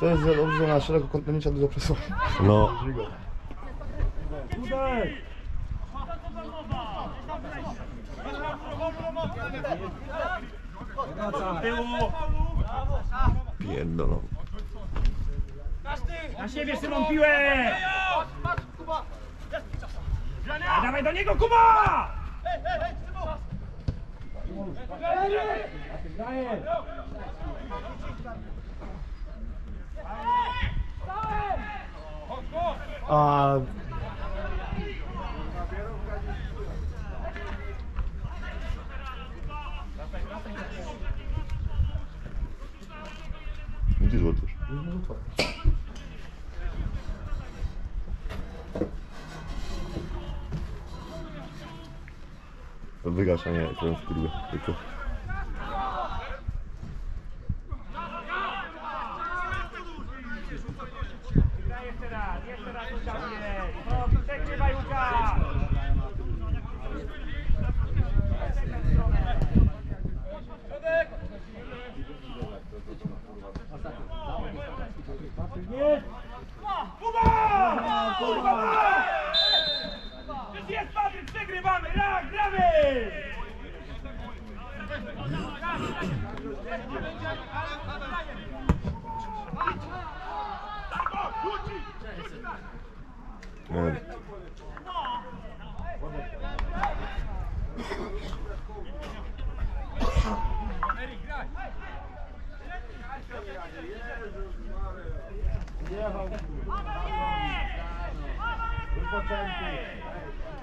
To jest za dobrze na szeroko kontynencie dużo przesuwa. No. Pierdolą. Na siebie Szymon piłę! A dawaj do niego Kuba! A Gdzie złotysz? Wygaszanie, ten w kurwie. Tylko. Jeszcze raz, jeszcze raz ustawię. O, przegrywaj Łukasz! Kuba! Kuba! Już jest Patryk, przegrywamy! Rak, gramy! Nie.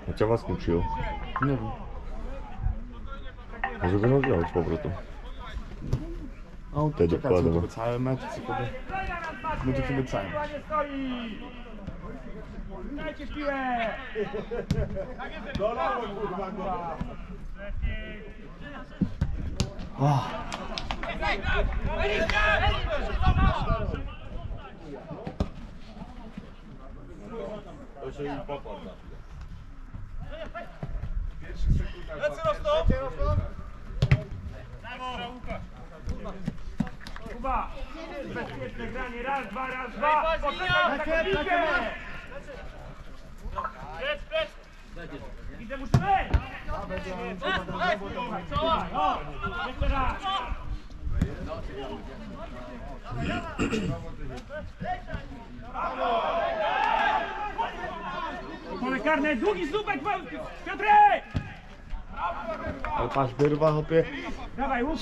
A cię was nie przyjął. nie wiem. Może go rozgrał z powrotem. A on Wtedy czeka co wkładam. to cały mecz, co sobie. My tu sobie cały. Piła nie stoi! Piłę! Kuba! Bezpieczne granie, raz, dwa, raz, dwa! Poczekaj na taką! Idę, muszę wejść! Pole karne, długi słupek, Piotrek! Ale patrz, wyrwa chłopie. Damian.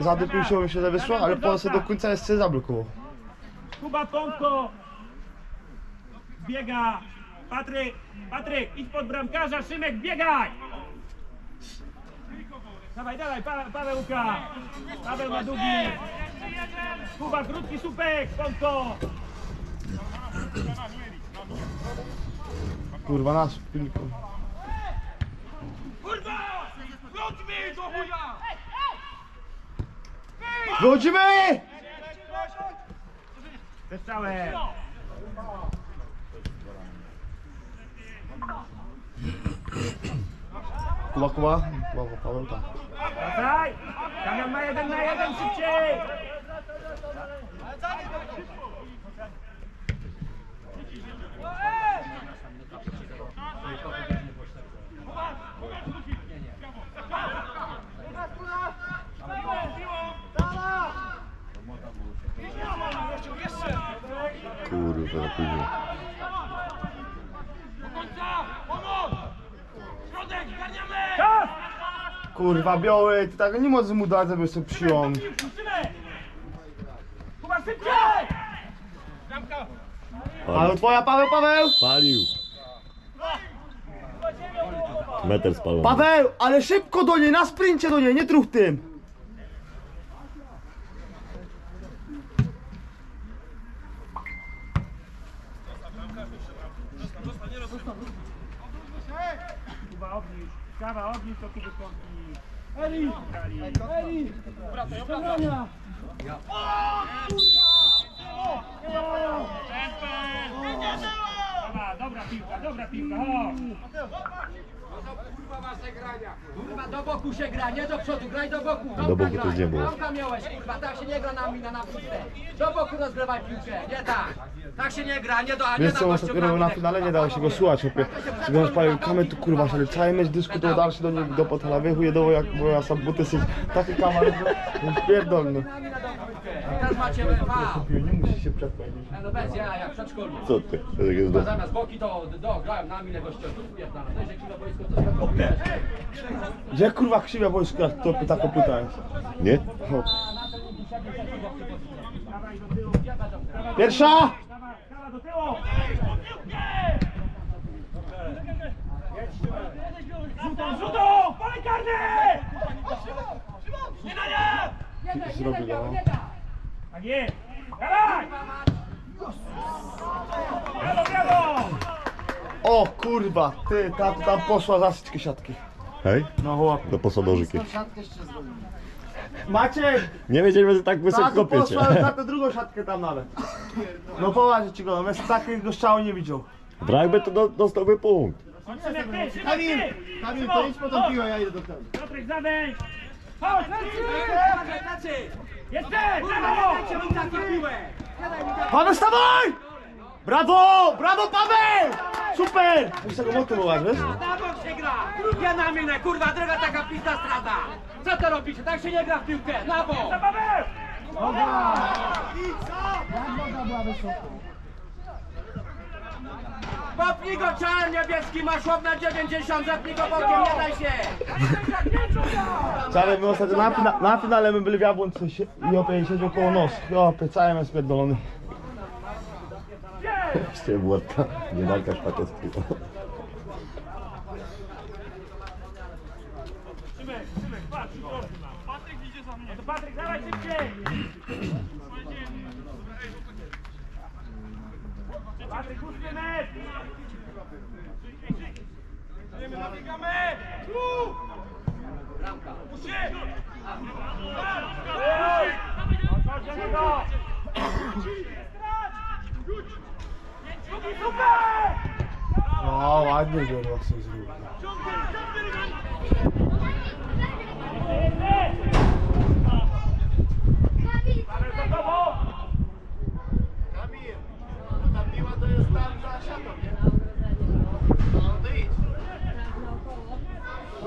zadypił się że wyszło, ale po do końca jest się zablokował. Kuba Pąko! Biega! Patryk! Patryk, idź pod bramkarza, Szymek, biegaj! Dawaj, dawaj, pa, Pawełka! Paweł na długi! Kuba, krótki słupek, Pąko! Kurwa nasz pilko. Kurwa! Wróćmy do chuja! Wychodzimy! Wystrzałem! Kuba, Kuba. Kuba, Paweł, tak. Wracaj! Damian ma jeden na jeden, szybciej! Kurwa, za Kurwa, biały, ty tak nie możesz mu dać, żeby sobie przyjął. Kuba, szybciej! Ale twoja, Paweł, Paweł! Palił. Meter spalony. Paweł, ale szybko do niej, na sprincie do niej, nie truch tym. Kuba, Kawa, obniż to Kuby Kątki. Eri! Eri! Obracaj, Dobra, dobra piłka, dobra piłka, o! Kurwa, do boku się gra, nie do przodu, graj do boku. Tomka Do boku to już nie było. Tomka miałeś, kurwa, tak się nie gra na mina na pustę. Do boku rozgrywaj piłkę, nie tak. Tak się nie gra, nie do, a nie Wiesz na co, gościu ostatnio na finale nie dało się go słuchać, chłopie. Wyglądasz palił kamer tu kurwa, ale cały mecz dyskutował dalszy do niego do potala, wychuje do jak bo ja sam buty sobie takie kamery, że pierdol Teraz macie VV. Nie musi się przepędzić. No bez ja, jak przedszkolu. Co ty? Tak jest do... zamiast boki to do, grałem na minę to Gdzie kurwa krzywia wojsko, jak to pyta kopyta jest? Nie? Hop. Pierwsza! Rzutą, rzutą! Pole karne! Nie na nie! Zrobił go. Tak jest! Dawaj! Brawo, brawo! O kurwa, ty, ta tam poszła zasyćkę siatki. Hej? No chłop. Do posadożyki. Maciek! Nie wiedzieliśmy, że tak Ta wysoko tu kopiecie. poszła za tę drugą siatkę tam nawet. No poważnie ci go, no bez takiego strzału nie widział. Brakby to do, dostałby punkt. Szymek, ty, Szymek, Kamil, ty! Kamil, to idź po tą piłę, ja idę do tyłu. Piotrek, zadejdź! Chodź, Plecy! Jeszcze! Brawo! Paweł, stawaj! Brawo! Brawo, Paweł! Super! Musisz tego motywować, wiesz? Na bok się gra! Ja na minę, kurwa, droga taka pizda strada! Co to robicie? Tak się nie gra w piłkę! Na bok! Za Paweł! Popnij go czarn niebieski, masz łop na 90, zepnij go bokiem, nie daj się! Wczoraj my ostatnio na, fina, na finale my byli w Jabłonce i opie siedział koło nos. Opie, cały jest spierdolony. Jeszcze Władka, niedalka szpakowskiego. Szymek, Szymek, patrz, Patryk idzie za mnie. Patryk, dawaj szybciej! Patryk, ósmy metr! Nabiegamy! Tu! Puść się! Chodź do niego! Drugi super! No, ładnie go coś zrobił. Paweł za tobą! Kamil, no ta piła to jest tam za siatą,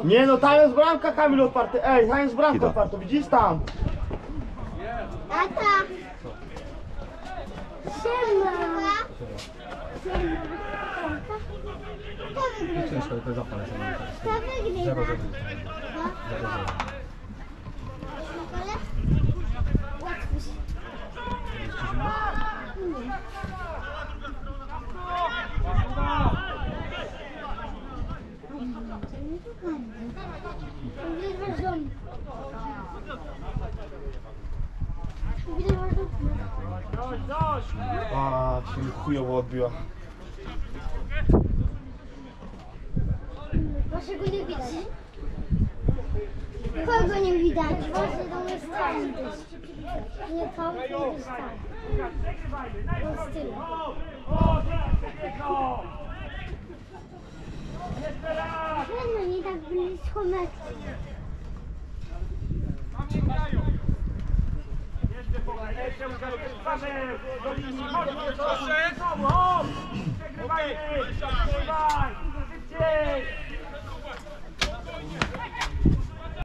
nie? No tam jest bramka Kamil otwarty. Ej, tam jest bramka otwarta, widzisz tam? Tata! Siema! Ciężko to zapalę sobie. Kto wygrywa? Zero, Łatwo się. Wygrywasz dom. Wygrywasz dom. Dość, dość! A, się chujowo odbiła. Waszego nie widać. Kogo nie widać? Właśnie jest tam też. Nie tam, to jest tam. Przegrywajmy, To najpierw! jest tyle. O, o, teraz przebiegną! Jeszcze raz! No nie tak blisko meczu. Jeszcze pola, jeszcze Paweł! Do linii, chodź, chodź, chodź! Przegrywajmy! Przegrywaj! Szybciej!